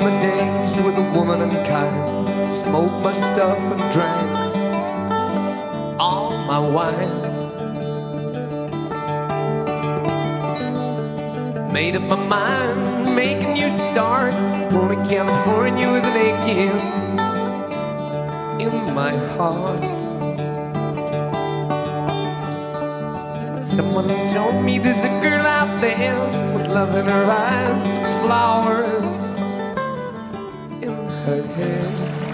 my days with a woman unkind, smoked my stuff and drank all my wine. Made up my mind, making you start, going to California with an aching in my heart. Someone told me there's a girl out there with love in her eyes and flowers in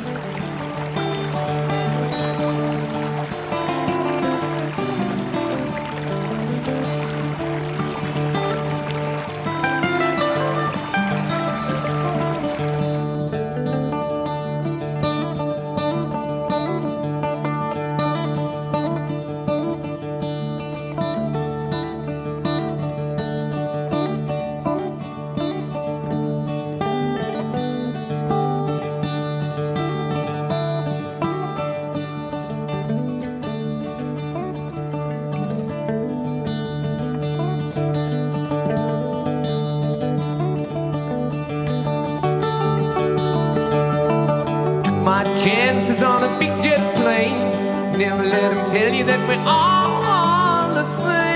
my chances on a big jet plane. Never let them tell you that we're all the same.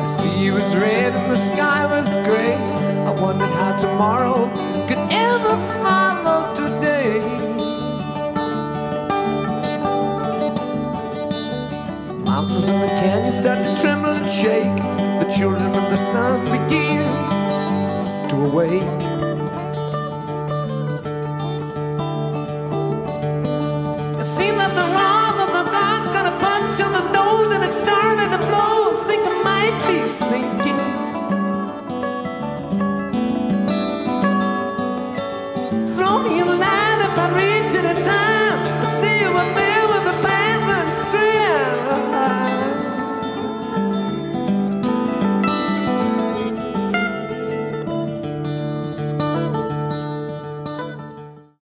The sea was red and the sky was gray. I wondered how tomorrow could ever follow today. Mountains and the canyons start to tremble and shake. The children of the sun begin awake. It seemed that the wrong of the god's got a punch on the nose and it's